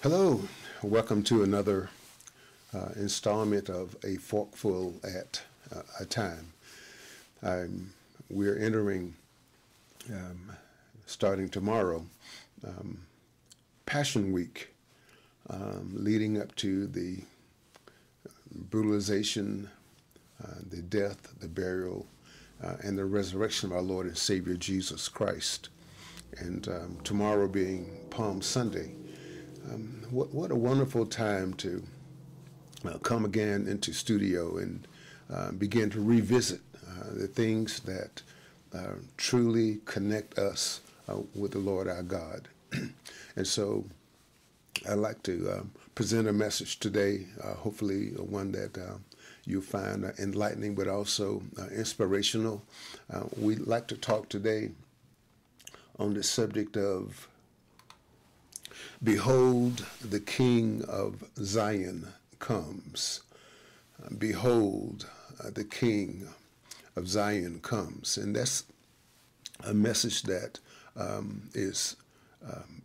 Hello, welcome to another uh, installment of A Forkful at uh, a Time. Um, we're entering, um, starting tomorrow, um, Passion Week, um, leading up to the brutalization, uh, the death, the burial, uh, and the resurrection of our Lord and Savior Jesus Christ. And um, tomorrow being Palm Sunday. Um, what, what a wonderful time to uh, come again into studio and uh, begin to revisit uh, the things that uh, truly connect us uh, with the Lord our God. and so I'd like to um, present a message today, uh, hopefully one that you'll find enlightening but also inspirational. we'd like to talk today on the subject of Behold, the King of Zion comes. Behold, the King of Zion comes. And that's a message that um, is um,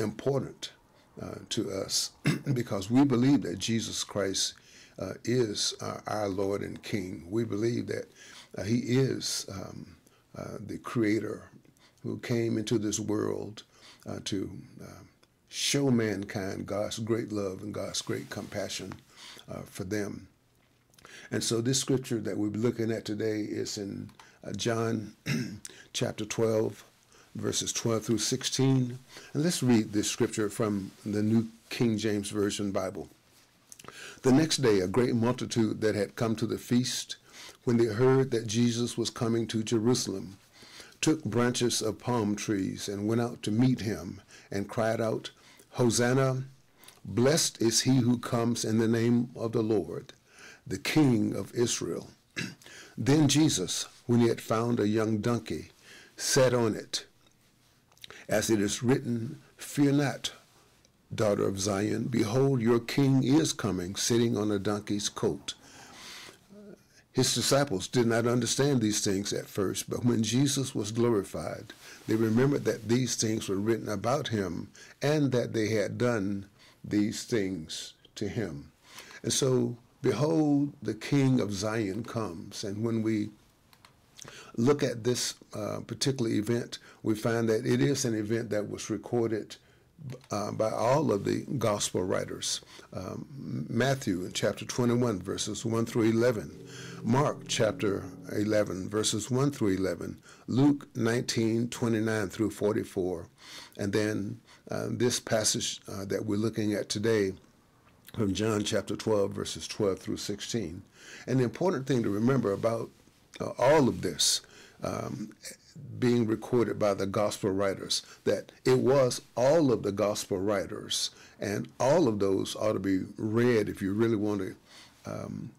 important uh, to us because we believe that Jesus Christ uh, is uh, our Lord and King. We believe that uh, He is um, uh, the Creator who came into this world uh, to um, show mankind God's great love and God's great compassion uh, for them. And so this scripture that we'll be looking at today is in uh, John chapter 12, verses 12 through 16. And let's read this scripture from the New King James Version Bible. The next day, a great multitude that had come to the feast, when they heard that Jesus was coming to Jerusalem, took branches of palm trees and went out to meet him and cried out, Hosanna, blessed is he who comes in the name of the Lord, the King of Israel. then Jesus, when he had found a young donkey, sat on it. As it is written, Fear not, daughter of Zion, behold, your king is coming, sitting on a donkey's coat. His disciples did not understand these things at first, but when Jesus was glorified, they remembered that these things were written about him and that they had done these things to him. And so, behold, the King of Zion comes. And when we look at this uh, particular event, we find that it is an event that was recorded uh, by all of the gospel writers. Um, Matthew chapter 21, verses 1 through 11. Mark chapter 11, verses 1 through 11. Luke 19, 29 through 44. And then uh, this passage uh, that we're looking at today from John chapter 12, verses 12 through 16. And the important thing to remember about uh, all of this um, being recorded by the gospel writers, that it was all of the gospel writers, and all of those ought to be read if you really want to um,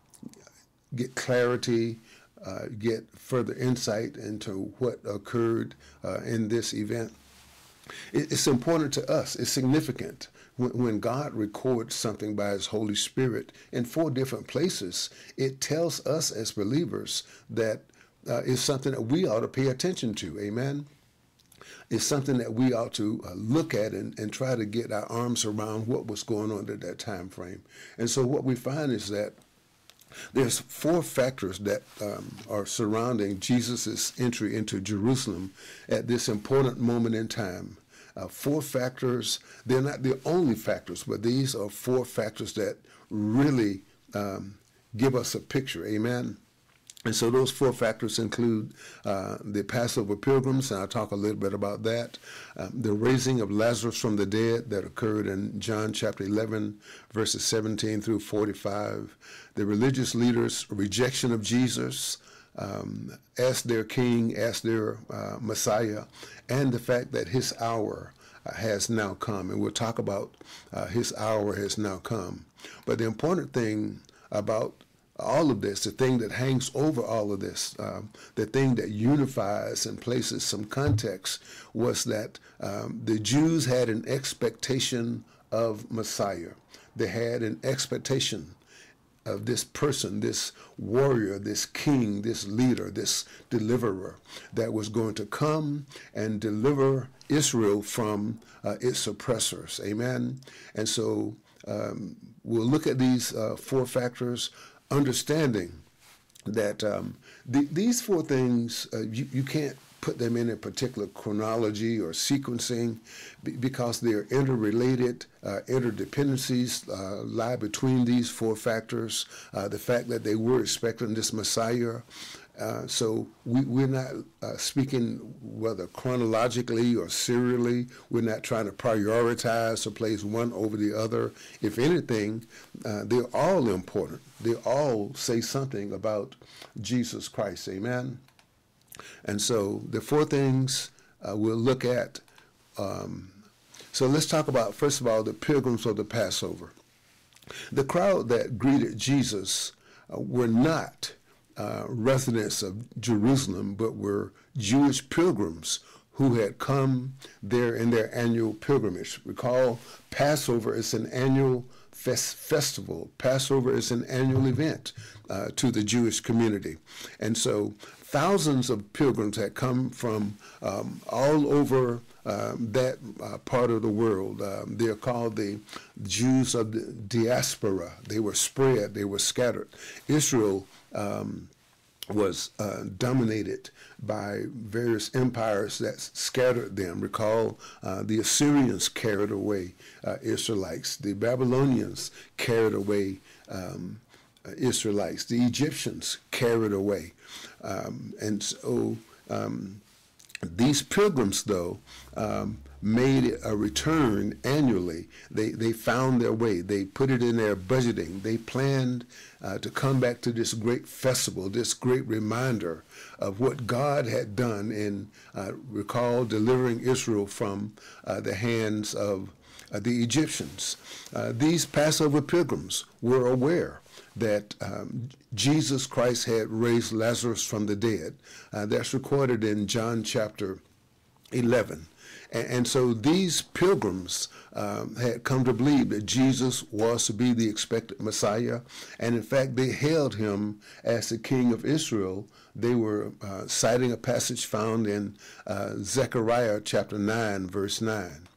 get clarity, uh, get further insight into what occurred uh, in this event. It's important to us, it's significant. When God records something by His Holy Spirit in four different places, it tells us as believers that uh, is something that we ought to pay attention to. Amen. It's something that we ought to uh, look at and, and try to get our arms around what was going on at that time frame. And so what we find is that there's four factors that um, are surrounding Jesus' entry into Jerusalem at this important moment in time. Uh, four factors, they're not the only factors, but these are four factors that really um, give us a picture. Amen. And so those four factors include uh, the Passover pilgrims, and I'll talk a little bit about that, um, the raising of Lazarus from the dead that occurred in John chapter 11, verses 17 through 45, the religious leaders' rejection of Jesus um, as their king, as their uh, Messiah, and the fact that his hour uh, has now come. And we'll talk about uh, his hour has now come. But the important thing about all of this, the thing that hangs over all of this, um, the thing that unifies and places some context, was that um, the Jews had an expectation of Messiah. They had an expectation of this person, this warrior, this king, this leader, this deliverer that was going to come and deliver Israel from uh, its oppressors. Amen. And so um, we'll look at these uh, four factors, understanding that um, the, these four things uh, you, you can't put them in a particular chronology or sequencing because they're interrelated. Uh, interdependencies uh, lie between these four factors. Uh, the fact that they were expecting this Messiah. Uh, so we, are not uh, speaking whether chronologically or serially. We're not trying to prioritize or place one over the other. If anything, uh, they're all important. They all say something about Jesus Christ. Amen. And so the four things uh, we'll look at. Um, so let's talk about, first of all, the pilgrims of the Passover. The crowd that greeted Jesus uh, were not uh, residents of Jerusalem, but were Jewish pilgrims who had come there in their annual pilgrimage. Recall, Passover is an annual fest- festival. Passover is an annual event uh, to the Jewish community. And so thousands of pilgrims had come from um, all over um, that uh, part of the world. Um, they're called the Jews of the diaspora. They were spread, they were scattered. Israel um, was uh, dominated by various empires that scattered them. Recall uh, the Assyrians carried away uh, Israelites, the Babylonians carried away um, Israelites, the Egyptians carried away. Um, and so um, these pilgrims, though, um, made a return annually. They, they found their way. They put it in their budgeting. They planned uh, to come back to this great festival, this great reminder of what God had done in, uh, recall, delivering Israel from uh, the hands of uh, the Egyptians. Uh, these Passover pilgrims were aware that um, Jesus Christ had raised Lazarus from the dead. Uh, that's recorded in John chapter 11. And, and so these pilgrims um, had come to believe that Jesus was to be the expected Messiah. And in fact, they hailed him as the King of Israel. They were uh, citing a passage found in uh, Zechariah chapter 9, verse 9.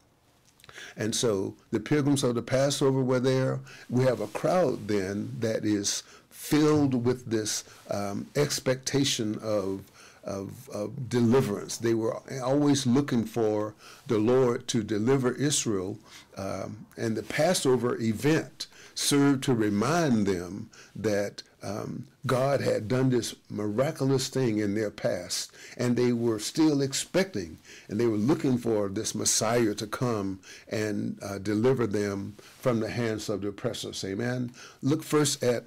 And so the pilgrims of the Passover were there. We have a crowd then that is filled with this um, expectation of, of, of, deliverance. They were always looking for the Lord to deliver Israel. Um, and the Passover event served to remind them that um, God had done this miraculous thing in their past, and they were still expecting, and they were looking for this Messiah to come and uh, deliver them from the hands of the oppressors. Amen. Look first at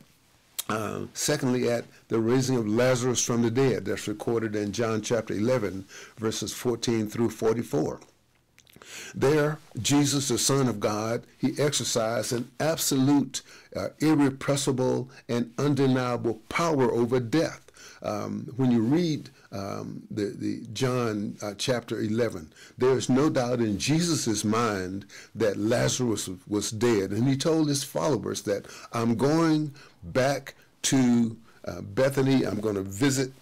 uh, secondly, at the raising of Lazarus from the dead, that's recorded in John chapter 11, verses 14 through 44. There, Jesus, the Son of God, he exercised an absolute, uh, irrepressible, and undeniable power over death. Um, when you read um, the, the John uh, chapter 11, there is no doubt in Jesus' mind that Lazarus was dead. And he told his followers that I'm going back to uh, Bethany. I'm going to visit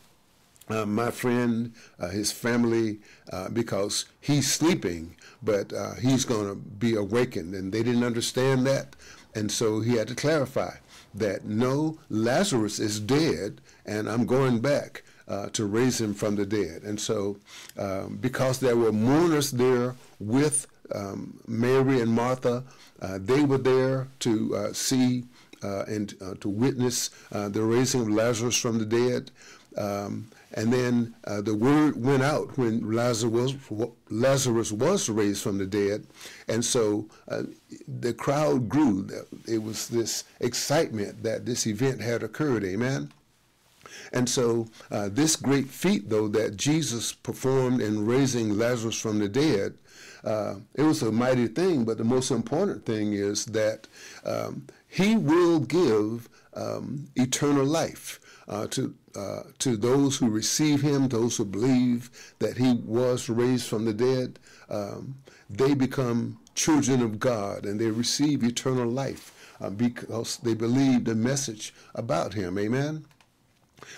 uh, my friend, uh, his family, uh, because he's sleeping, but uh, he's going to be awakened. And they didn't understand that. And so he had to clarify that no, Lazarus is dead, and I'm going back uh, to raise him from the dead. And so, um, because there were mourners there with um, Mary and Martha, uh, they were there to see and to witness the raising of Lazarus from the dead. Um, and then uh, the word went out when Lazarus was, Lazarus was raised from the dead. And so uh, the crowd grew. It was this excitement that this event had occurred. Amen. And so, uh, this great feat, though, that Jesus performed in raising Lazarus from the dead, uh, it was a mighty thing. But the most important thing is that um, he will give um, eternal life uh, to uh, to those who receive him, those who believe that he was raised from the dead, um, they become children of God and they receive eternal life. uh, because they believed the message about him. Amen.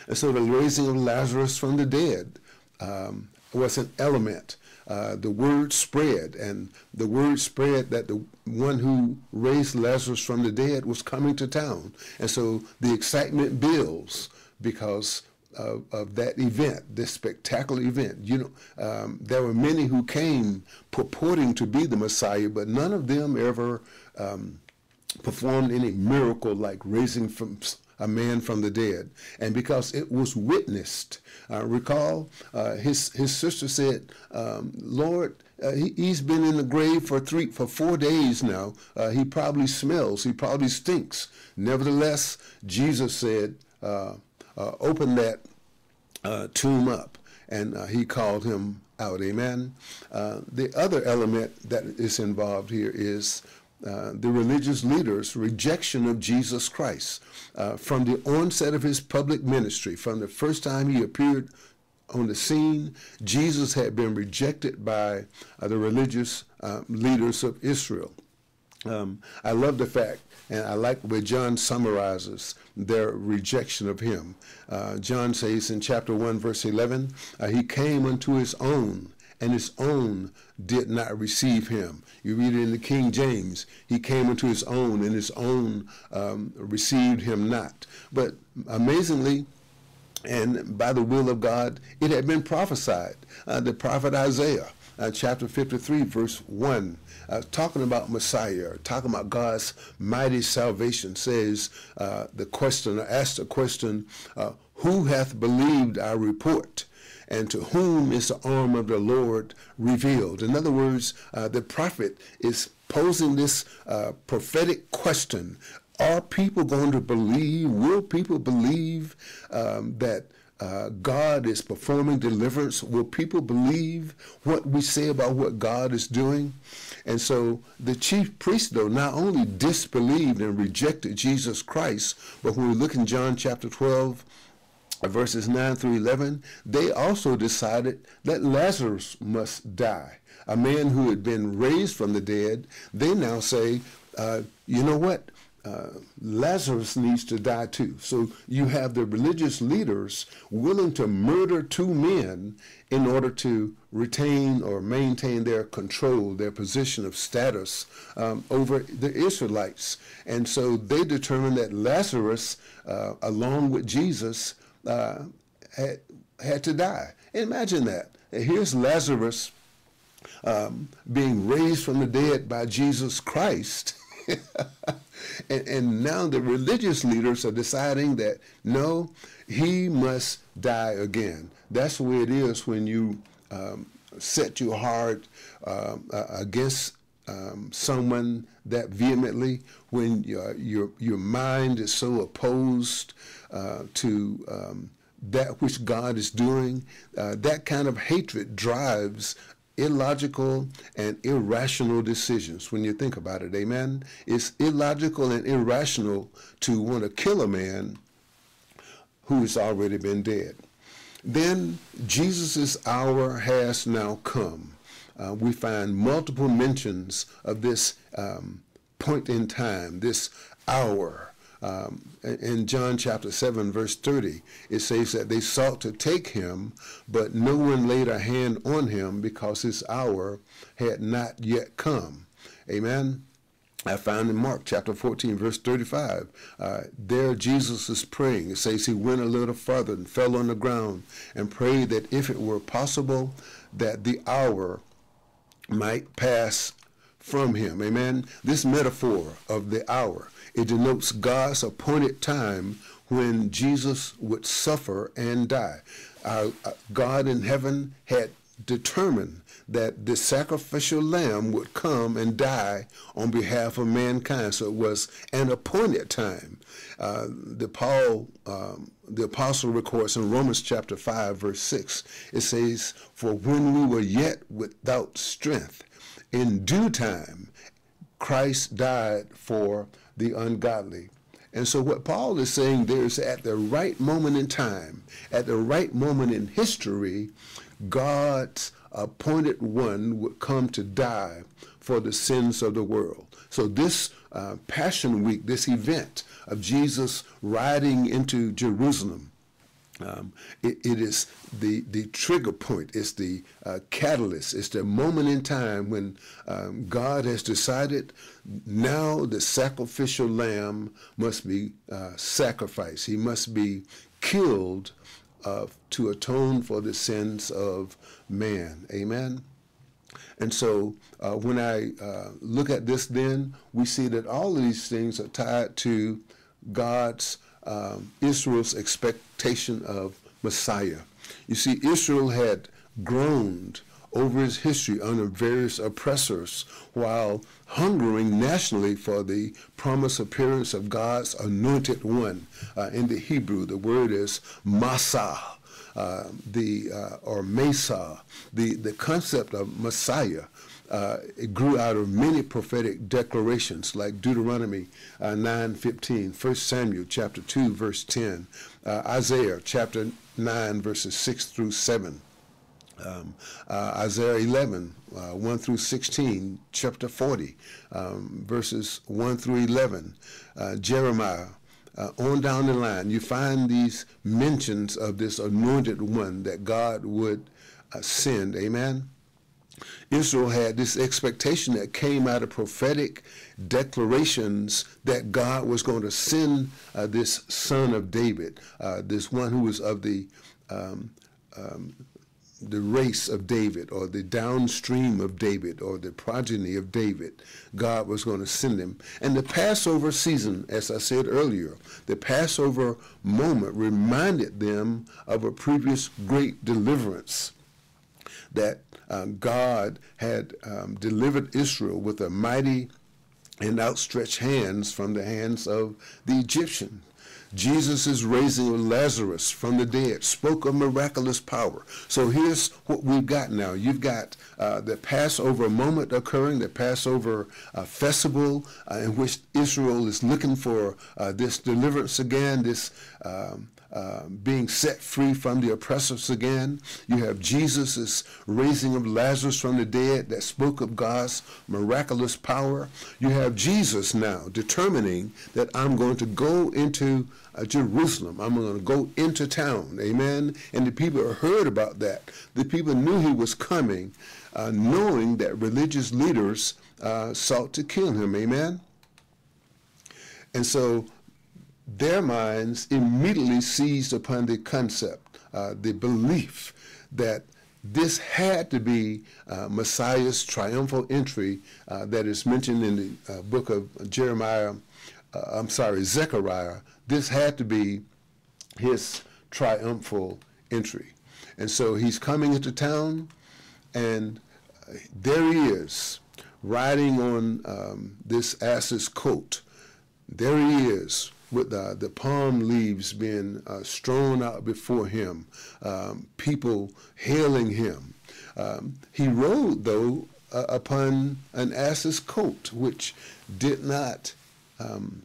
And so the raising of Lazarus from the dead um, was an element. Uh, the word spread, and the word spread that the one who raised Lazarus from the dead was coming to town. And so the excitement builds because of, of that event, this spectacular event. You know, um, there were many who came purporting to be the Messiah, but none of them ever um, performed any miracle like raising from a man from the dead. And because it was witnessed, uh, recall uh, his his sister said, um, "Lord." Uh, he, has been in the grave for three, for four days now. Uh, he probably smells. He probably stinks. Nevertheless, Jesus said, uh, uh, "Open that tomb up," and he called him out. Amen. the other element that is involved here is uh, the religious leaders' rejection of Jesus Christ. Uh, from the onset of his public ministry, from the first time he appeared on the scene, Jesus had been rejected by uh, the religious uh, leaders of Israel. Um, I love the fact, and I like where John summarizes their rejection of him. Uh, John says in chapter 1, verse 11, He came unto his own, and his own did not receive him. You read it in the King James. He came unto his own, and his own um, received him not. But amazingly, and by the will of God, it had been prophesied. Uh, the prophet Isaiah, uh, chapter 53, verse 1, uh, talking about Messiah, talking about God's mighty salvation, says uh, the question, asked the question, uh, who hath believed our report? and to whom is the arm of the Lord revealed? In other words, uh, the prophet is posing this uh, prophetic question Are people going to believe? Will people believe um, that? Uh, God is performing deliverance. Will people believe what we say about what God is doing? And so the chief priest, though, not only disbelieved and rejected Jesus Christ, but when we look in John chapter 12, verses 9 through 11, they also decided that Lazarus must die. A man who had been raised from the dead, they now say, uh, you know what? Uh, Lazarus needs to die too. So you have the religious leaders willing to murder two men in order to retain or maintain their control, their position of status um, over the Israelites. And so they determined that Lazarus, uh, along with Jesus, uh, had, had to die. Imagine that. Here's Lazarus um, being raised from the dead by Jesus Christ. and, and, now the religious leaders are deciding that no, he must die again. That's the way it is when you um, set your heart um, uh, against um, someone that vehemently, when your, your, your mind is so opposed uh, to um, that which God is doing, uh, that kind of hatred drives illogical and irrational decisions when you think about it. Amen? It's illogical and irrational to want to kill a man who has already been dead. Then Jesus' hour has now come uh, we find multiple mentions of this um, point in time, this hour. Um, in John chapter 7, verse 30, it says that they sought to take him, but no one laid a hand on him because his hour had not yet come. Amen. I found in Mark chapter 14, verse 35. Uh, there Jesus is praying. It says he went a little farther and fell on the ground and prayed that if it were possible, that the hour might pass from him. Amen. This metaphor of the hour, it denotes God's appointed time when Jesus would suffer and die. Uh, God in heaven had determined that the sacrificial lamb would come and die on behalf of mankind. So it was an appointed time. Uh, the Paul, um, the apostle records in Romans chapter 5, verse 6, it says, For when we were yet without strength, in due time, Christ died for the ungodly. And so, what Paul is saying there is at the right moment in time, at the right moment in history, God's appointed one would come to die for the sins of the world. So this uh, Passion Week, this event of Jesus riding into Jerusalem, um, it, it is the, the trigger point, it's the uh, catalyst, it's the moment in time when um, God has decided now the sacrificial lamb must be uh, sacrificed. He must be killed uh, to atone for the sins of man. Amen. And so uh, when I uh, look at this, then we see that all of these things are tied to God's, um, Israel's expectation of Messiah. You see, Israel had groaned over its history under various oppressors while hungering nationally for the promised appearance of God's anointed one. Uh, in the Hebrew, the word is Masa. Uh, the uh, or Mesa, the the concept of Messiah, uh, it grew out of many prophetic declarations like Deuteronomy uh, 9 15, 1 Samuel chapter 2, verse 10, uh, Isaiah chapter 9, verses 6 through 7. Um, uh, Isaiah 11, uh, 1 through 16, chapter 40, um, verses 1 through 11, uh, Jeremiah, uh, on down the line, you find these mentions of this anointed one that God would uh, send. Amen. Israel had this expectation that came out of prophetic declarations that God was going to send uh, this son of David, uh, this one who was of the um, um, the race of David or the downstream of David or the progeny of David. God was going to send him. And the Passover season, as I said earlier, the Passover moment reminded them of a previous great deliverance that uh, God had um, delivered Israel with a mighty and outstretched hands from the hands of the Egyptians. Jesus' is raising Lazarus from the dead spoke of miraculous power. So here's what we've got now. You've got uh, the Passover moment occurring, the Passover uh, festival uh, in which Israel is looking for uh, this deliverance again, this um, uh, being set free from the oppressors again. You have Jesus' raising of Lazarus from the dead that spoke of God's miraculous power. You have Jesus now determining that I'm going to go into uh, Jerusalem. I'm going to go into town. Amen. And the people heard about that. The people knew he was coming, uh, knowing that religious leaders uh, sought to kill him. Amen. And so their minds immediately seized upon the concept, uh, the belief that this had to be uh, Messiah's triumphal entry uh, that is mentioned in the uh, book of Jeremiah, uh, I'm sorry, Zechariah. This had to be his triumphal entry. And so he's coming into town, and uh, there he is, riding on um, this ass's coat. There he is, with the palm leaves being uh, strewn out before him, um, people hailing him. Um, he rode, though, uh, upon an ass's coat, which did not um,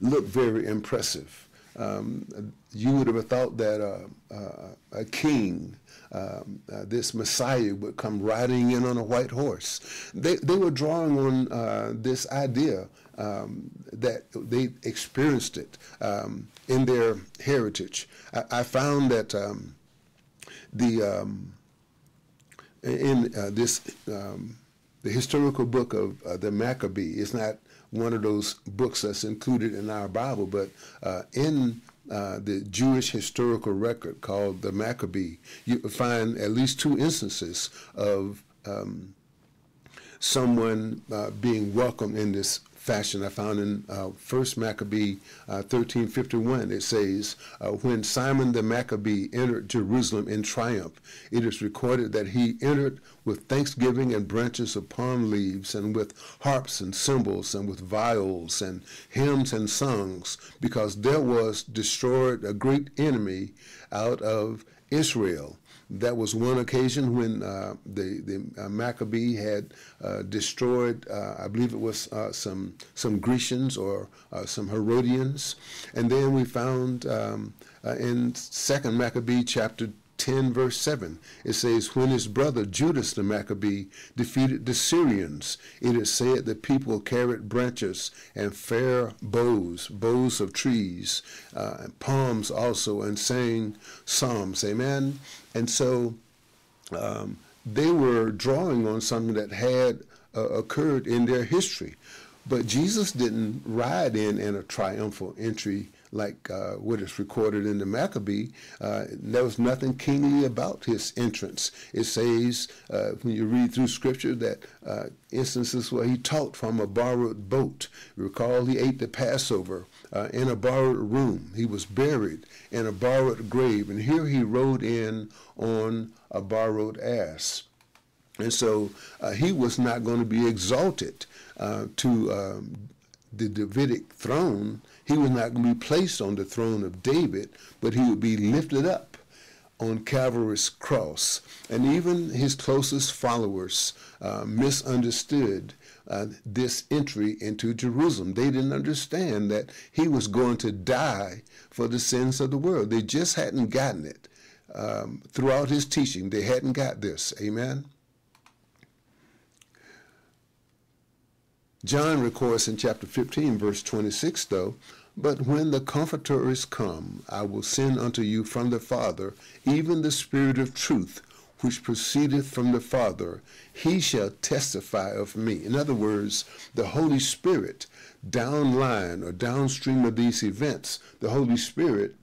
look very impressive. Um, you would have thought that uh, uh, a king, um, uh, this Messiah, would come riding in on a white horse. They, they were drawing on this idea um, that they experienced it um, in their heritage. I, I found that um, the um, in uh, this um, the historical book of uh, the Maccabee is not one of those books that's included in our Bible, but uh, in uh, the Jewish historical record called the Maccabee, you find at least two instances of um, someone uh, being welcomed in this fashion I found in uh, Maccabee uh, 1351. It says, uh, When Simon the Maccabee entered Jerusalem in triumph, it is recorded that he entered with thanksgiving and branches of palm leaves, and with harps and cymbals, and with viols and hymns and songs, because there was destroyed a great enemy out of Israel. That was one occasion when uh, the the uh, Maccabee had uh, destroyed, uh, I believe it was some some Grecians or some Herodians, and then we found um, in Second Maccabee chapter 10, verse 7. It says, When his brother Judas the Maccabee defeated the Syrians, it is said the people carried branches and fair boughs, boughs of trees, uh, palms also, and sang psalms. Amen. And so um, they were drawing on something that had uh, occurred in their history. But Jesus didn't ride in in a triumphal entry like uh, what is recorded in the Maccabee. Uh, there was nothing kingly about his entrance. It says, uh, when you read through scripture, that uh, instances where he taught from a borrowed boat. Recall he ate the Passover uh, in a borrowed room. He was buried in a borrowed grave. And here he rode in on a borrowed ass. And so uh, he was not going to be exalted to um, the Davidic throne. He was not going to be placed on the throne of David, but he would be lifted up on Calvary's cross. And even his closest followers uh, misunderstood uh, this entry into Jerusalem. They didn't understand that he was going to die for the sins of the world. They just hadn't gotten it. Um, throughout his teaching, they hadn't got this. Amen. John records in chapter 15, verse 26, though, But when the Comforter is come, I will send unto you from the Father, even the Spirit of truth, which proceedeth from the Father, he shall testify of me. In other words, the Holy Spirit, downline or downstream of these events, the Holy Spirit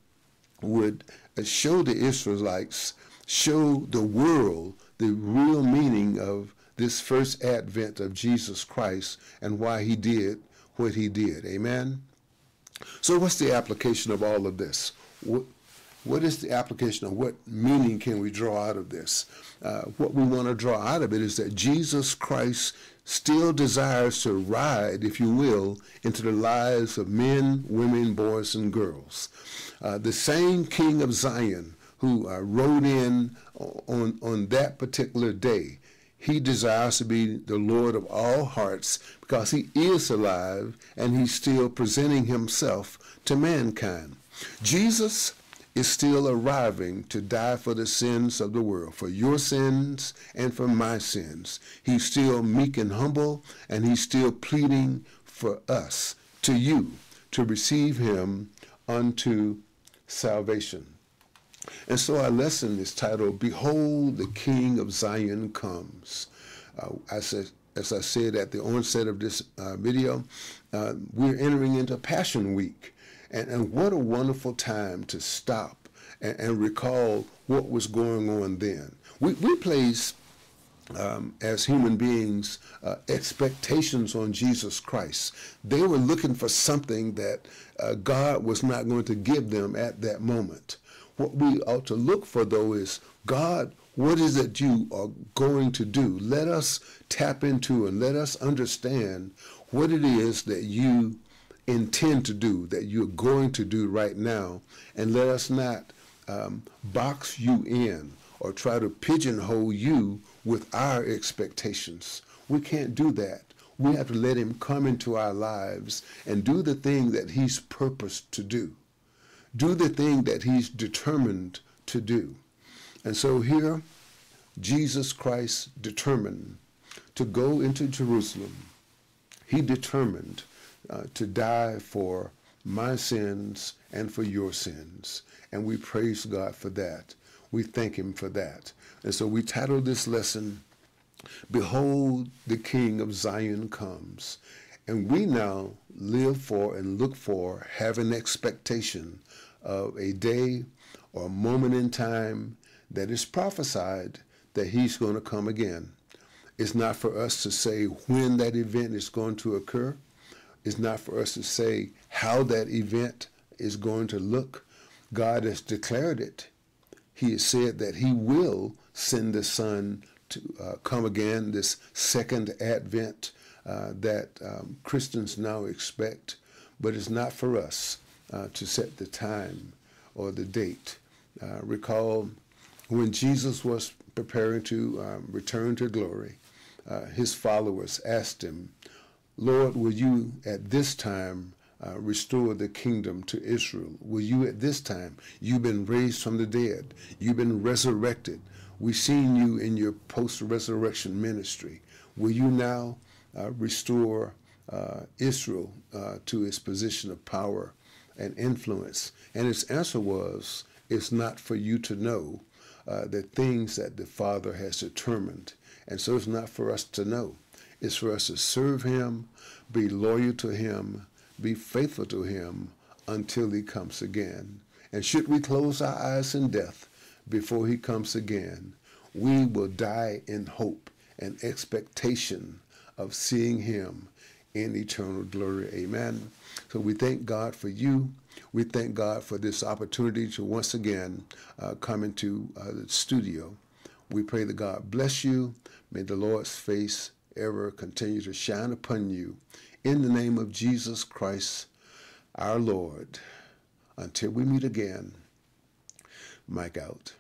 would show the Israelites, show the world the real meaning of this first advent of Jesus Christ and why he did what he did. Amen? So, what's the application of all of this? What, what is the application of what meaning can we draw out of this? Uh, what we want to draw out of it is that Jesus Christ still desires to ride, if you will, into the lives of men, women, boys, and girls. Uh, the same King of Zion who uh, rode in on, on that particular day he desires to be the Lord of all hearts because he is alive and he's still presenting himself to mankind. Jesus is still arriving to die for the sins of the world, for your sins and for my sins. He's still meek and humble, and he's still pleading for us, to you, to receive him unto salvation. And so our lesson is titled, Behold, the King of Zion Comes. Uh, as, I, as I said at the onset of this uh, video, uh, we're entering into Passion Week. And, and what a wonderful time to stop and, and recall what was going on then. We, we place um, as human beings, uh, expectations on Jesus Christ. They were looking for something that uh, God was not going to give them at that moment. What we ought to look for, though, is God, what is it you are going to do? Let us tap into and let us understand what it is that you intend to do, that you're going to do right now, and let us not um, box you in or try to pigeonhole you with our expectations. We can't do that. We have to let him come into our lives and do the thing that he's purposed to do do the thing that he's determined to do. And so here, Jesus Christ determined to go into Jerusalem. He determined uh, to die for my sins and for your sins. And we praise God for that. We thank him for that. And so we titled this lesson, Behold, the King of Zion comes. And we now live for and look for, have an expectation of a day or a moment in time that is prophesied that he's going to come again. It's not for us to say when that event is going to occur. It's not for us to say how that event is going to look. God has declared it. He has said that he will send the Son to uh, come again, this second advent uh, that um, Christians now expect, but it's not for us uh, to set the time or the date. Uh, recall when Jesus was preparing to um, return to glory, uh, his followers asked him, Lord, will you at this time uh, restore the kingdom to Israel? Will you at this time? You've been raised from the dead. You've been resurrected. We've seen you in your post-resurrection ministry. Will you now restore uh, Israel uh, to its position of power and influence? And his answer was, it's not for you to know uh, the things that the Father has determined. And so it's not for us to know. It's for us to serve him, be loyal to him, be faithful to him until he comes again. And should we close our eyes in death before he comes again, we will die in hope and expectation of seeing him in eternal glory. Amen. So we thank God for you. We thank God for this opportunity to once again uh, come into uh, the studio. We pray that God bless you. May the Lord's face ever continue to shine upon you. In the name of Jesus Christ, our Lord. Until we meet again, Mike out.